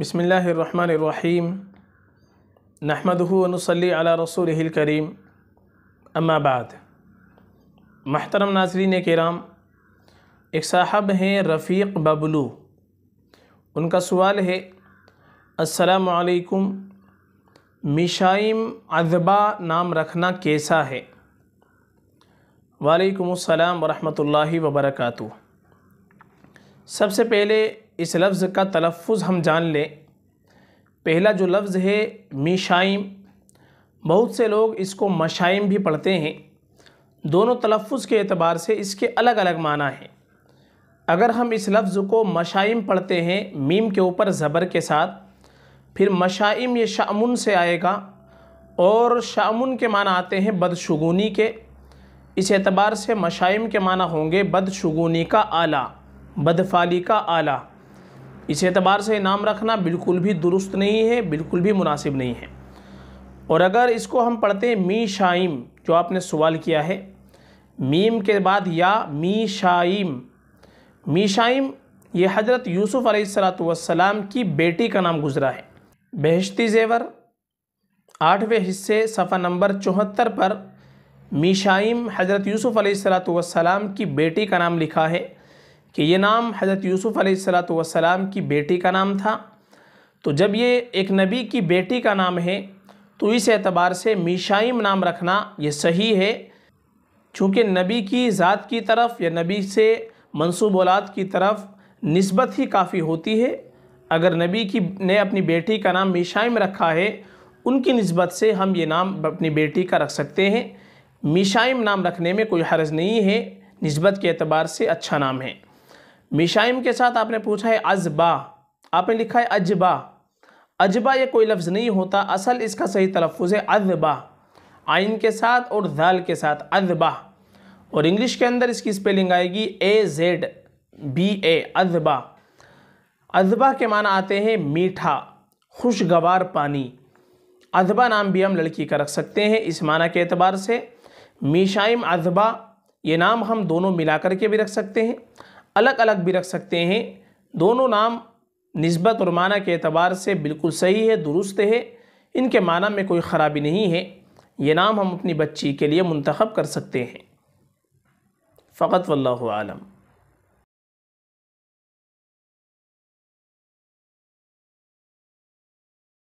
बसमीम अला रसूल करीम अम्माबाद महतरम नाजरीन कराम एक साहब हैं रफ़ीक बबलू। उनका सवाल है असलकुम मिशाइम अज़बा नाम रखना कैसा है? वालेकुम अस्सलाम वरहमतुल्लाहि वबरकातुहू सबसे पहले इस लफ्ज़ का तलफ़ुज़ हम जान लें। पहला जो लफ्ज़ है, मीशाइम। बहुत से लोग इसको मशाइम भी पढ़ते हैं। दोनों तलफ़ के अतबार से इसके अलग अलग माना हैं। अगर हम इस लफ्ज़ को मशाइम पढ़ते हैं, मीम के ऊपर ज़बर के साथ, फिर मशाइम ये शामुन से आएगा और शामुन के माना आते हैं बदशगुनी के। इस एतबार से मशाइम के माना होंगे बदशगुनी का आला, बदफाली का आला। इस एतबार से नाम रखना बिल्कुल भी दुरुस्त नहीं है, बिल्कुल भी मुनासिब नहीं है। और अगर इसको हम पढ़ते हैं मी शाइम, जो आपने सवाल किया है, मीम के बाद या मी शाइम। मी शाइम, ये हज़रत यूसुफ़ अलैहिस्सलाम की बेटी का नाम गुजरा है। बहश्ती जेवर, आठवें हिस्से, सफ़ा नंबर चौहत्तर पर मीशाइम हज़रत यूसुफ़ अलैहिस्सलाम की बेटी का नाम लिखा है। कि ये नाम हज़रत यूसुफ़ अलैहिस्सलाम की बेटी का नाम था। तो जब ये एक नबी की बेटी का नाम है तो इस एतबार से मीशाइम नाम रखना ये सही है। चूँकि नबी की ज़ात की तरफ़ या नबी से मनसूब औलाद की तरफ़ नस्बत ही काफ़ी होती है। अगर नबी की ने अपनी बेटी का नाम मीशाइम रखा है, उनकी नस्बत से हम ये नाम अपनी बेटी का रख सकते हैं। मीशाइम नाम रखने में कोई हर्ज नहीं है। नस्बत के अतबार से अच्छा नाम है। मिशाइम के साथ आपने पूछा है अजबा। आपने लिखा है अजबा। अजबा ये कोई लफ्ज़ नहीं होता, असल इसका सही तलफ़ है अजबा। आइन के साथ और दाल के साथ अजबा। और इंग्लिश के अंदर इसकी स्पेलिंग आएगी ए जेड, बी ए, अजबा। अजबा के माना आते हैं मीठा, खुशगवार पानी। अजबा नाम भी हम लड़की का रख सकते हैं इस माना के अतबार से। मीशाइम अजबा, ये नाम हम दोनों मिलाकर के भी रख सकते हैं। अलग अलग भी रख सकते हैं। दोनों नाम नस्बत और माना के अतबार से बिल्कुल सही है, दुरुस्त है। इनके माना में कोई ख़राबी नहीं है। ये नाम हम अपनी बच्ची के लिए मंतखब कर सकते हैं। फ़कत वल्लम